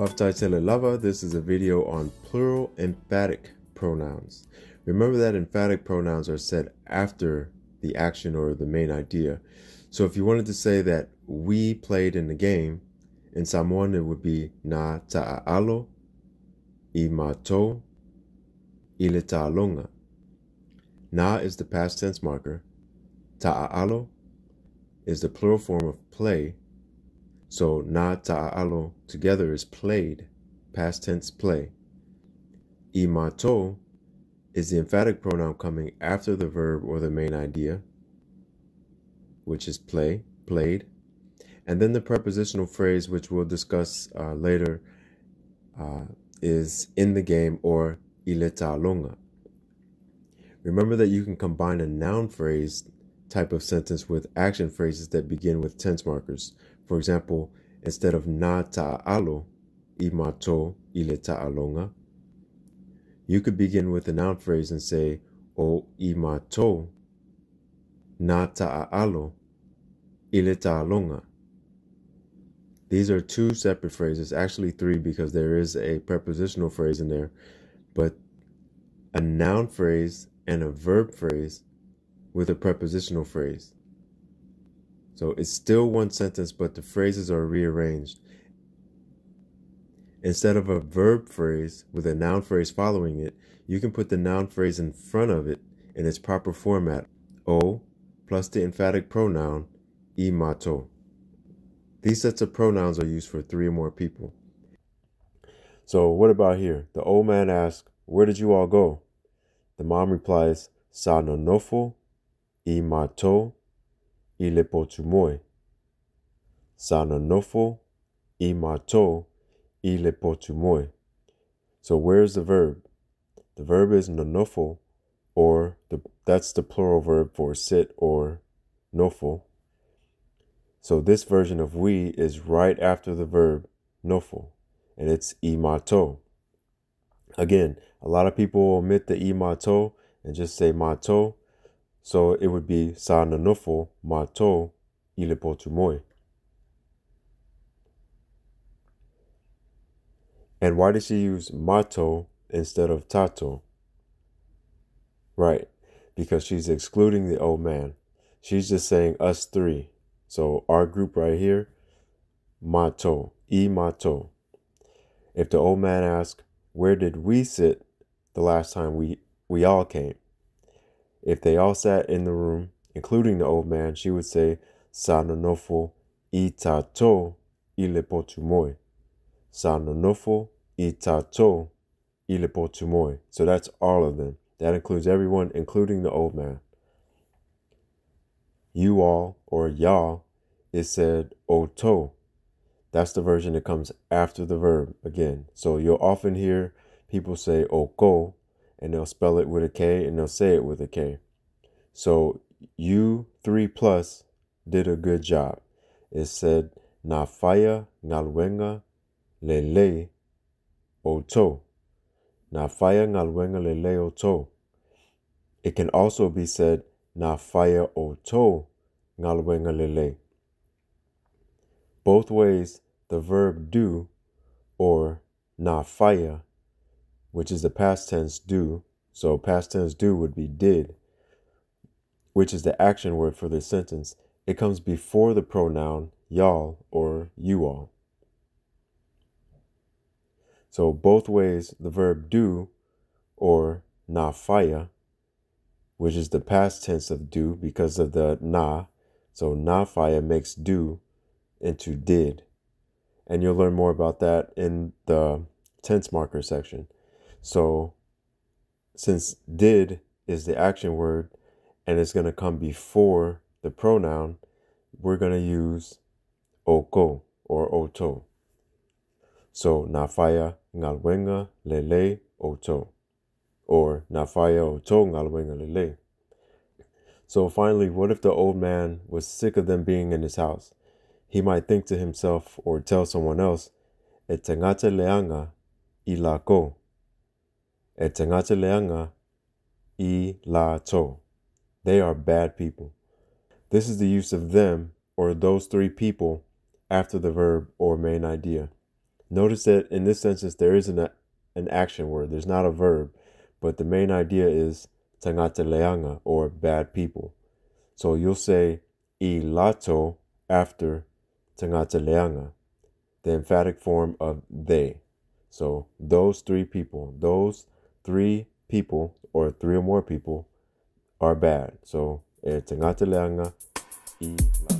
Baftai Telelava, this is a video on plural emphatic pronouns. Remember that emphatic pronouns are said after the action or the main idea. So if you wanted to say that we played in the game, in Samoan it would be na ta'alo, imato, mato, ile ta'alonga. Na is the past tense marker. Ta'alo is the plural form of play. So na ta'alo together is played, past tense play. Imato is the emphatic pronoun coming after the verb or the main idea, which is play, played. And then the prepositional phrase, which we'll discuss uh, later, uh, is in the game or ileta longa. Remember that you can combine a noun phrase type of sentence with action phrases that begin with tense markers. For example, instead of na ta'alo, imato ile ta'alonga, you could begin with a noun phrase and say, o imato na ta'alo ile ta'alonga. These are two separate phrases, actually three because there is a prepositional phrase in there, but a noun phrase and a verb phrase with a prepositional phrase. So it's still one sentence, but the phrases are rearranged. Instead of a verb phrase with a noun phrase following it, you can put the noun phrase in front of it in its proper format, o plus the emphatic pronoun imato. These sets of pronouns are used for three or more people. So what about here? The old man asks, Where did you all go? The mom replies, Sa nonofo i mato i lepotumoi. Sa nonofo i mato i. So where's the verb? The verb is nonofo, or the, that's the plural verb for sit or nofo. So this version of we is right after the verb nofo, and it's imato. Again, a lot of people omit the imato and just say mato, so it would be sa nofo mato ilipotumoi. And why did she use mato instead of tato? Right, because she's excluding the old man. She's just saying us three. So our group right here, mato, e mato. If the old man asks, where did we sit the last time we, we all came? If they all sat in the room, including the old man, she would say, Sanonofo itato ilepotumoi. Sanonofo itato ilepotumoi. So that's all of them. That includes everyone, including the old man you all or y'all is said oto. That's the version that comes after the verb again. So you'll often hear people say oko and they'll spell it with a K and they'll say it with a K. So you three plus did a good job. It said nafaya ngalwenga lele oto. Nafaya ngalwenga lele oto. It can also be said na fire oto ngalwenga lele. Both ways, the verb do or na fire, which is the past tense do, so past tense do would be did, which is the action word for this sentence. It comes before the pronoun y'all or you all. So both ways, the verb do or na fire which is the past tense of do because of the na. So na fire makes do into did. And you'll learn more about that in the tense marker section. So since did is the action word and it's going to come before the pronoun, we're going to use oko or oto. So nafaya ngalwenga lele oto or Nafaya o Lele. So finally, what if the old man was sick of them being in his house? He might think to himself or tell someone else, Etengate leanga ilako. Etengate leanga ilato. They are bad people. This is the use of them or those three people after the verb or main idea. Notice that in this sentence there is an, an action word. There's not a verb, but the main idea is tangateleanga or bad people. So you'll say i ilato after tangateleanga, the emphatic form of they. So those three people, those three people or three or more people are bad. So eh, e tangateleanga ilato.